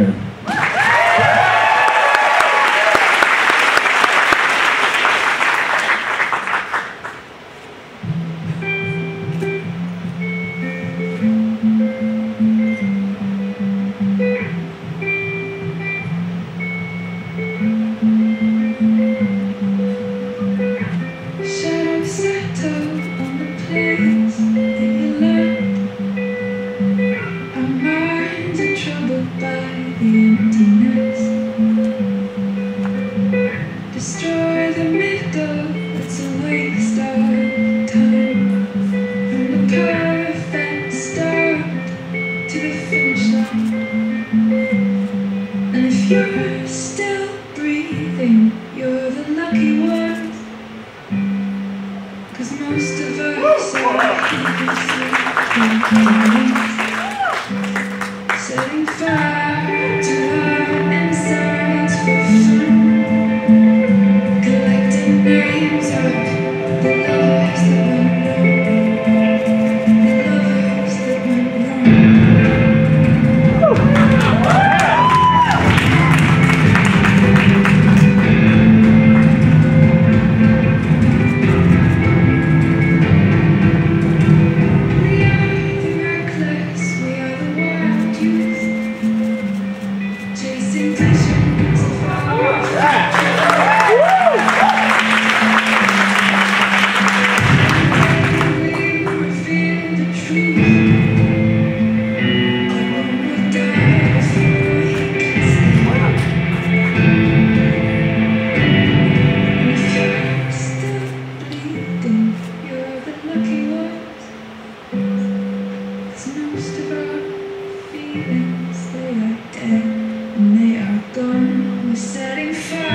Yeah. think you're the lucky one. Cause most of us are sleeping Setting fire. feelings, they are dead and they are gone. We're setting fire.